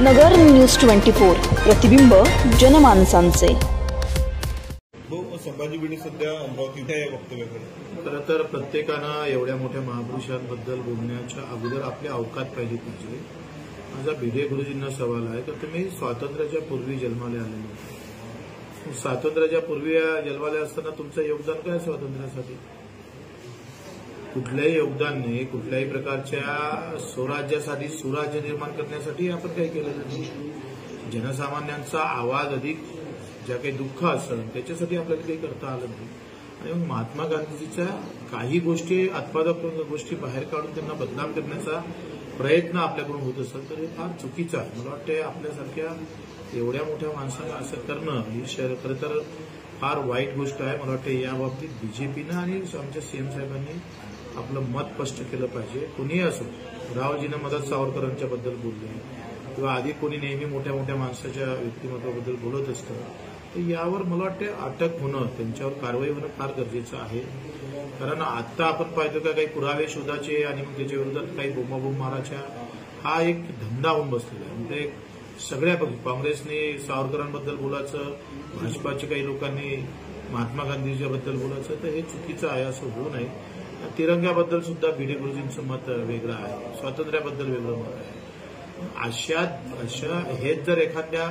नगर news twenty four प्रतिबिंब जनमानसांचे. संभाजी भिडे सध्या वक्तव्याकडे खरं तर प्रत्येकानं एवढ्या मोठ्या महापुरुषांबद्दल बोलण्याच्या अगोदर आपली अवकात पाहिली पाहिजे. माझा भिडे गुरुजींना सवाल आहे तर तुम्ही स्वातंत्र्याच्या पूर्वी जन्माला आलेले होते. स्वातंत्र्याच्या पूर्वी जन्माला असताना तुमचं योगदान काय स्वातंत्र्यासाठी? कुठल्याही योगदान नाही कुठल्याही प्रकारच्या स्वराज्यासाठी सुराज्य निर्माण करण्यासाठी आपण काही केलं नाही. जनसामान्यांचा आवाज अधिक ज्या काही दुःख असतं त्याच्यासाठी आपल्याला काही करता आलं नाही. आणि मग महात्मा गांधीजीच्या काही गोष्टी उत्पादक गोष्टी बाहेर काढून त्यांना बदनाम करण्याचा प्रयत्न आपल्याकडून होत असेल तर हे फार चुकीचं आहे. मला वाटतं आपल्यासारख्या एवढ्या मोठ्या माणसांना असं करणं ही खरं तर फार वाईट गोष्ट आहे. मला वाटतं या बाबतीत बीजेपीनं आणि आमच्या सीएम साहेबांनी आपलं मत स्पष्ट केलं पाहिजे. कुणीही असो रावजीनं मदत सावरकरांच्या बद्दल बोलले. किंवा आधी कोणी नेहमी मोठ्या मोठ्या माणसाच्या व्यक्तिमत्वाबद्दल बोलत असतं. तर यावर मला वाटतं अटक होणं त्यांच्यावर कारवाई होणं फार गरजेचं आहे. कारण आत्ता आपण पाहतो का काही पुरावे शोधाचे आणि मग त्याच्या विरोधात काही बोंबाबोंब माराच्या हा एक धंदा होऊन बसलेला आहे. म्हणजे सगळ्या पक्षी काँग्रेसने सावरकरांबद्दल बोलायचं भाजपाच्या काही लोकांनी महात्मा गांधीजीबद्दल बोलायचं तर हे चुकीचं आहे असं होऊ नये. तिरंग्याबद्दल सुद्धा भिडे गुरुजींचं मत वेगळं आहे. स्वातंत्र्याबद्दल वेगळं मत आहे. अशा अशा हेच जर एखाद्या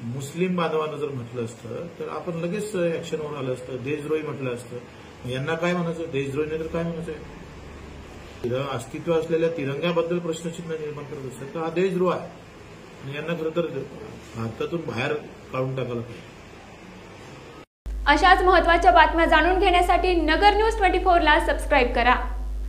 मुस्लिम बांधवानं जर म्हटलं असतं तर आपण लगेच ऍक्शनवर आलं असतं. देशद्रोही म्हटलं असतं. यांना काय म्हणायचं? देशद्रोहीने तर काय म्हणायचं? अस्तित्व असलेल्या तिरंग्याबद्दल प्रश्नचिन्ह निर्माण करत असतं. तर हा देशद्रोह आहे. आणि यांना खरं तर भारतातून बाहेर काढून टाकायला पाहिजे अशाच महत्त्वाच्या बातम्या जाणून घेण्यासाठी नगर न्यूज ट्वेंटी फोरला सबस्क्राईब करा.